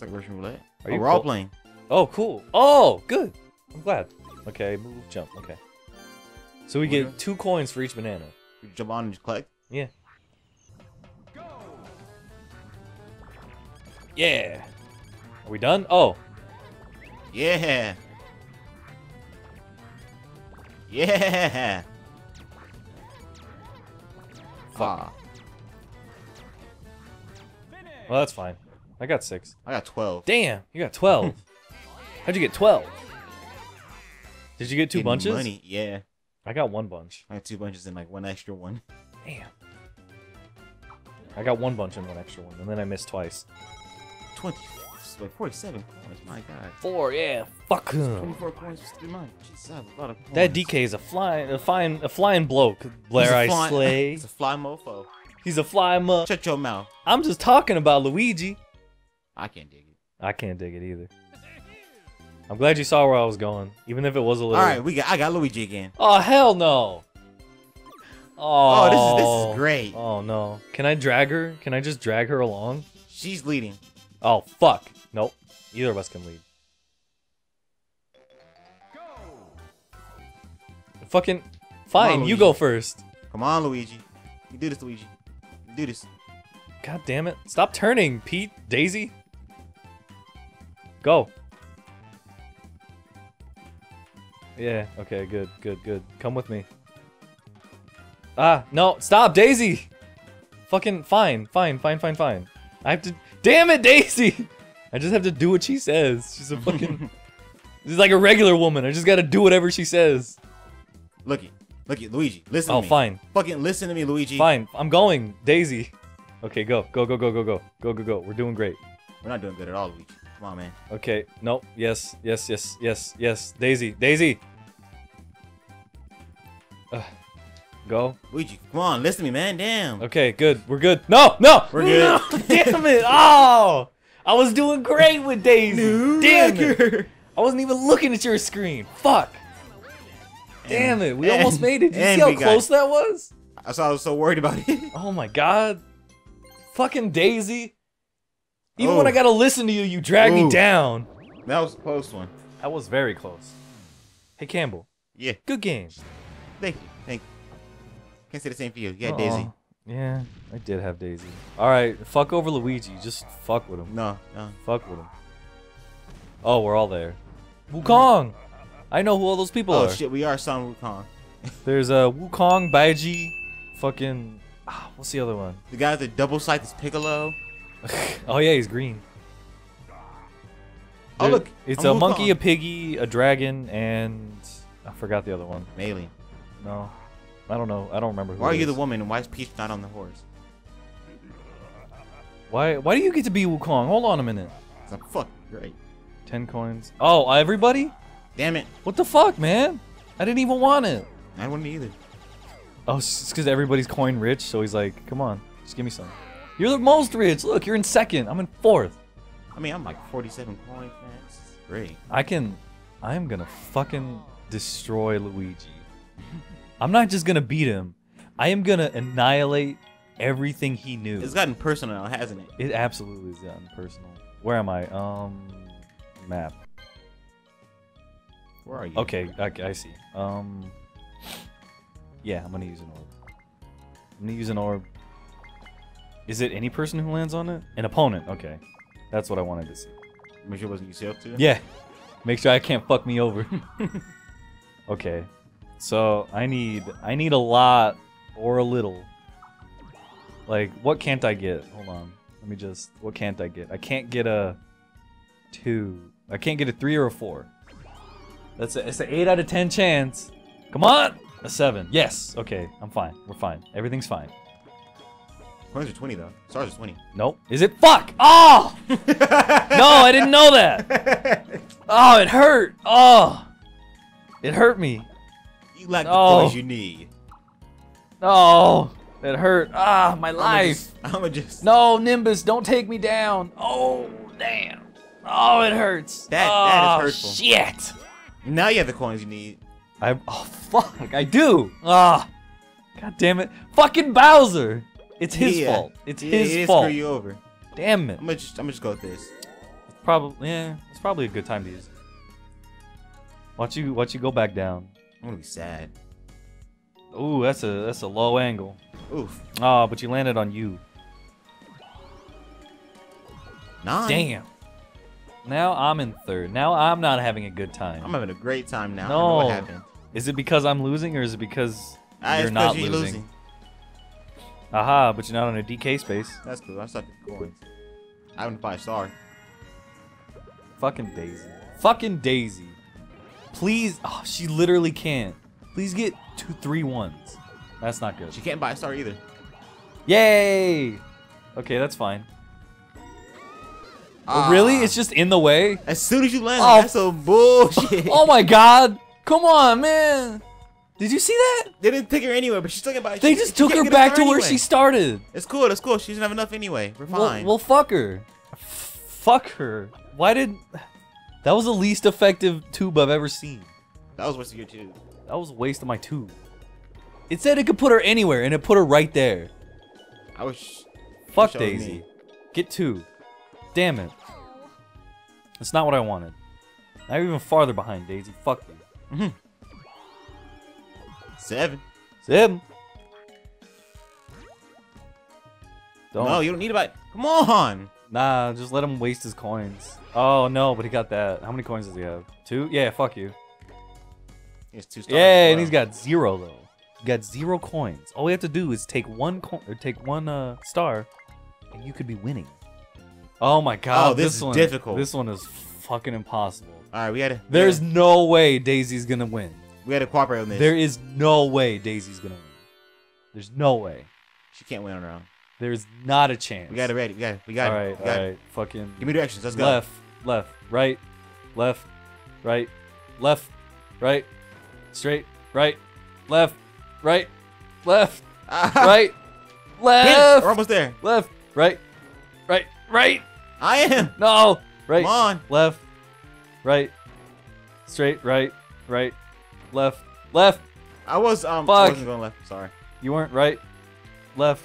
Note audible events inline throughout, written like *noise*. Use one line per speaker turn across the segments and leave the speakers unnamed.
It's like Russian roulette.
Are
oh,
you
we're all playing.
Oh, cool. Oh, good. I'm glad. Okay, move, jump. Okay. So we
What
get two coins for each banana.
You jump on and just collect.
Yeah. Yeah. Are we done? Oh,
Yeah. Yeah.
Fuck.
Ah,
well, that's fine. I got six.
I got 12.
Damn, you got 12. *laughs* How'd you get 12? Did you get two
Getting
bunches?
Money. Yeah.
I got one bunch.
I got two bunches and like one extra one.
Damn. I got one bunch and one extra one, and then I missed twice.
20. Wait, 47 coins. My God.
Four, yeah. Fuck him.
24 coins just three mine. Jesus, I have a lot of coins.
That DK is a flying, a fine, a flying bloke. Blair I
fly-
slay. *laughs*
He's a fly mofo.
He's a fly mu.
Shut your mouth.
I'm just talking about Luigi.
I can't dig it.
I can't dig it either. I'm glad you saw where I was going, even if it was a little.
All right, we got. I got Luigi again.
Oh hell no. Oh,
Oh, this is this is oh. great.
Oh no. Can I drag her? Can I just drag her along?
She's leading.
Oh fuck. Nope. Either of us can lead. Go. Fucking fine. You go first.
Come on, Luigi. You do this, Luigi. You do this.
God damn it. Stop turning, Pete. Daisy. Go. Yeah, okay, good, good, good. Come with me. Ah, no, stop, Daisy! Fucking fine, fine, fine, fine, fine. I have to. Damn it, Daisy! I just have to do what she says. She's a fucking. *laughs* She's like a regular woman. I just gotta do whatever she says.
Look it. Look it, Luigi. Listen
Oh,
to me.
fine.
Fucking listen to me, Luigi.
Fine, I'm going, Daisy. Okay, go, go, go, go, go, go, go, go, go. We're doing great.
We're not doing good at all, Luigi. Come on, man.
Okay, nope, yes, yes, yes, yes, yes. Daisy, Daisy! Ugh. Go.
Luigi, come on. Listen to me, man. Damn.
Okay, good. We're good. No, no!
We're good.
No, *laughs* damn it! Oh! I was doing great with Daisy! damn it! I wasn't even looking at your screen. Fuck! Damn it, we
and-
almost made it. Did you see how close that was?
That's why I was so worried about it. *laughs*
Oh my god. Fucking Daisy. Even when I gotta listen to you, you drag me down.
that was a close one.
That was very close. Hey, Campbell.
Yeah.
Good game.
Thank you. Thank you. Can't say the same for you. Yeah,
Aw.
Daisy.
Yeah, I did have Daisy. Alright, fuck over Luigi. Just fuck with him.
No, no.
Fuck with him. Oh, we're all there. Wukong! I know who all those people
Oh
are.
Oh shit, we are Son Wukong. *laughs*
There's a uh, Wukong, Bajie, fucking. Ah, what's the other one?
The guy with the double sight is Piccolo. *laughs*
oh yeah, he's green.
Oh look,
it's
I'm
a monkey,
Wukong.
a piggy, a dragon, and I forgot the other one.
An alien.
No, I don't know. I don't remember who.
Why are you the woman and why is Peach not on the horse?
Why? Why do you get to be Wukong? Hold on a minute.
It's like, fuck, great.
Ten coins. Oh, everybody?
Damn it.
What the fuck, man? I didn't even want it.
I wouldn't either.
Oh, it's because everybody's coin rich, so he's like, come on, just give me some. You're the most rich. Look, you're in second. I'm in fourth.
I mean, I'm like 47 coins, man. This is great.
I can. I'm gonna fucking destroy Luigi. *laughs* I'm not just gonna beat him. I am gonna annihilate everything he knew.
It's gotten personal now, hasn't it?
It absolutely is gotten personal. Where am I? Um, map.
Where are you?
Okay, okay, I see. Um, yeah, I'm gonna use an orb. I'm gonna use an orb. Is it any person who lands on it? An opponent. Okay, that's what I wanted to see.
Make sure it wasn't yourself too.
Yeah, make sure I can't fuck me over. *laughs* okay, so I need I need a lot or a little. Like, what can't I get? Hold on. Let me just. What can't I get? I can't get a two. I can't get a three or a four. That's a, it's an eight out of ten chance. Come on, a seven. Yes. Okay, I'm fine. We're fine. Everything's fine.
Coins are 20 though. Stars are 20.
Nope. Is it? Fuck. Oh. *laughs* no, I didn't know that. Oh, it hurt. Oh, it hurt me.
You lack the coins you need.
Oh, it hurt. Ah, my
I'ma
life.
just- I'ma just.
No, Nimbus, don't take me down. Oh, damn. Oh, it hurts.
That- that is
oh,
hurtful.
Shit.
Now you have the coins you need.
I. Oh, fuck. I do. Ah. God damn it. Fucking Bowser. It's his
Yeah.
fault. It's
Yeah,
his fault.
Screw you over.
Damn it.
I'm gonna just. I'm gonna just go with this.
Probably, yeah, it's probably a good time to use it. Watch you, watch you go back down.
I'm gonna be sad.
Ooh, that's a that's a low angle.
Oof.
Oh, but you landed on you.
Nine.
Damn. Now I'm in third. Now I'm not having a good time.
I'm having a great time now. I know what
No.
happened?
Is it because I'm losing or is it because
Ah,
you're
it's
not losing?
losing.
Aha, but you're not on a DK space.
That's cool. I suck at coins. I wouldn't buy a star.
Fucking Daisy. Fucking Daisy. Please. Oh, she literally can't. Please get two, three ones. That's not good.
She can't buy a star either.
Yay! Okay, that's fine.
Ah.
Really? It's just in the way?
As soon as you land,
Oh.
that's some bullshit. *laughs*
Oh my god! Come on, man! Did you see that?
They didn't take her anywhere, but she's talking about.
They
she-
just
she
took her back
star
to where she started.
It's cool. It's cool. She doesn't have enough anyway. We're
Well,
fine.
well, fuck her. F- fuck her. Why did... That was the least effective tube I've ever seen.
that was what's your tube.
That was a waste of my tube. It said it could put her anywhere, and it put her right there.
I wish.
Fuck Daisy.
me.
Get two. Damn it. That's not what I wanted. Now you're even farther behind, Daisy. Fuck you. Mm-hmm.
Seven.
Sim. Don't.
No, you don't need to buy. Come on.
Nah, just let him waste his coins. Oh no, but he got that. How many coins does he have? Two? Yeah, fuck you.
It's two stars.
Yeah, and he's got zero though. He got zero coins. All we have to do is take one coin or take one uh star, and you could be winning. Oh my god,
Oh, this is
one,
difficult.
This one is fucking impossible.
All right, we gotta.
There's no way Daisy's gonna win.
We gotta cooperate on this.
There is no way Daisy's gonna win. There's no way.
She can't win on her own.
There's not a chance.
We got it ready. We got it. We got
all
it.
right,
we got
all
it.
Fucking
Give me directions. Let's go.
left, left, right, left, right, left, right, straight, right, left, right, left, *laughs* right,
it,
left,
We're almost there.
left, right, right, right.
I am.
No, right,
Come on.
left, right, straight, right, right, left, left.
I was um. I
Fuck.
wasn't going left. Sorry.
You weren't right, left.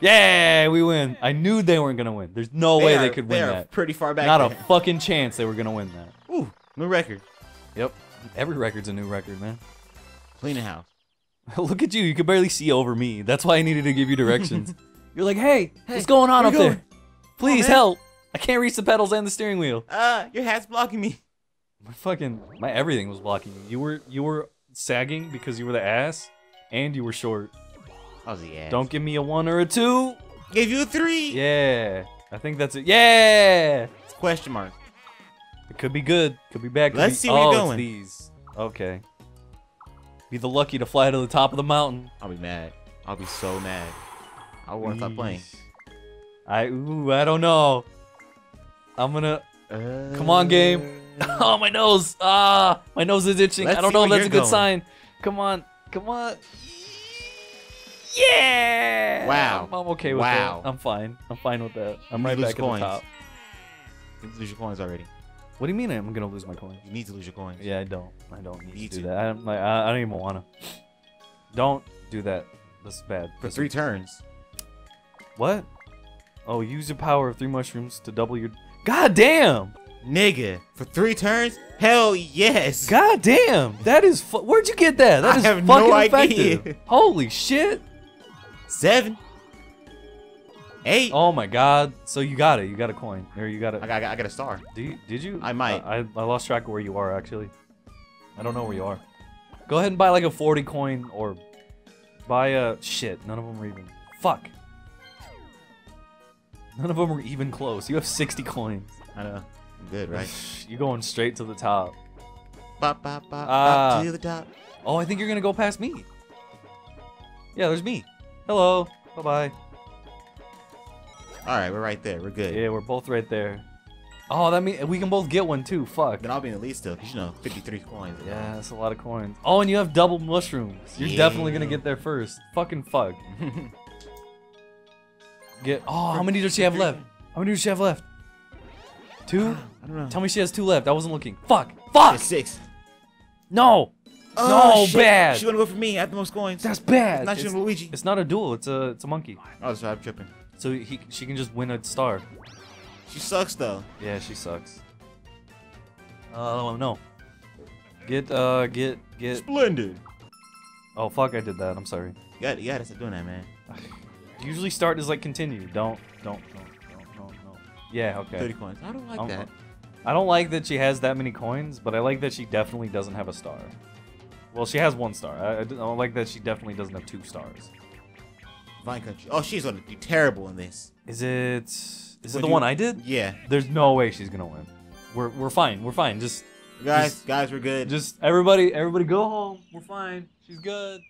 Yeah, we win. I knew they weren't gonna win. There's no way
are,
they could win
are
that.
Pretty far back.
Not a *laughs* fucking chance they were gonna win that.
Ooh, new record.
Yep. Every record's a new record, man.
Cleaning house. *laughs*
Look at you. You can barely see over me. That's why I needed to give you directions. *laughs* You're like, hey,
Hey,
what's going on up
you
there? Please
man.
help. I can't reach the pedals and the steering wheel.
Ah, your hat's blocking me.
My fucking my everything was blocking you. You were you were sagging because you were the ass, and you were short.
I was the ass.
Don't give me a one or a two.
Gave you a three.
Yeah, I think that's it. Yeah,
It's question mark.
it could be good, could be bad. Could
Let's
be...
see where
oh,
you're going.
these. Okay. Be the lucky to fly to the top of the mountain.
I'll be mad. I'll be so mad. I want to stop playing.
I ooh, I don't know. I'm gonna. Uh, come on, game. *laughs* Oh, my nose. Ah, my nose is itching.
Let's
I don't know if that's a good
going.
sign. Come on. Come on. Yeah.
Wow.
I'm, I'm okay with
Wow.
that. I'm fine. I'm fine with that. I'm
You
right back at the top.
You lose your coins already.
What do you mean I'm gonna lose my coins?
You need to lose your coins.
Yeah, I don't. I don't need,
Need
to do
to.
that. I, like, I, I don't even wanna. Don't do that. That's bad.
For three turns.
What? Oh, use your power of three mushrooms to double your. God damn!
Nigga, for three turns? Hell yes.
God damn! That is. Fu- Where'd you get that? That is
no
fucking
idea.
effective. Holy shit!
Seven. Eight.
Oh my god! So you got it. You got a coin, or you got it.
I got, I got a star.
Do you, did you?
I might.
I, I lost track of where you are actually. I don't know where you are. Go ahead and buy like a 40 coin or buy a shit. None of them are even. Fuck. None of them are even close. You have 60 coins.
I know. Good, right? *sighs*
You're going straight to the top.
Bop, bop, bop, bop ah. to the top.
Oh, I think you're gonna go past me. Yeah, there's me. Hello. Bye bye.
All right, we're right there. We're good.
Yeah, we're both right there. Oh, that means we can both get one too. Fuck.
Then I'll be in the lead still, because you know, 53 coins.
Yeah, that's a lot of coins. Oh, and you have double mushrooms. You're definitely gonna get there first. Fucking fuck. *laughs* Get. Oh, how many does she have left? How many does she have left? Two.
I don't know.
Tell me she has two left. I wasn't looking. Fuck. Fuck.
It's six.
No.
Oh,
No,
shit.
bad.
She wanna go for me. I have the most coins.
That's bad.
Not
It's,
Luigi.
it's not a duel. It's a it's a monkey.
Oh, that's right. I'm tripping.
So he she can just win a star.
She sucks though.
Yeah, she sucks. Oh no. Get uh get get
Splendid.
Oh fuck I did that. I'm sorry.
You got, you gotta stop doing that, man.
Usually start is like continue. Don't don't don't. Yeah, okay.
30 coins. I don't like
I'm-
that.
I don't like that she has that many coins, but I like that she definitely doesn't have a star. Well, she has one star. I, I don't like that she definitely doesn't have two stars.
Vine Country. Oh, she's gonna be terrible in this.
Is it is it the
you-
one I did?
Yeah.
There's no way she's gonna win. We're we're fine. We're fine. Just
Guys,
Just-
guys, we're good.
just everybody everybody go home. We're fine. She's good.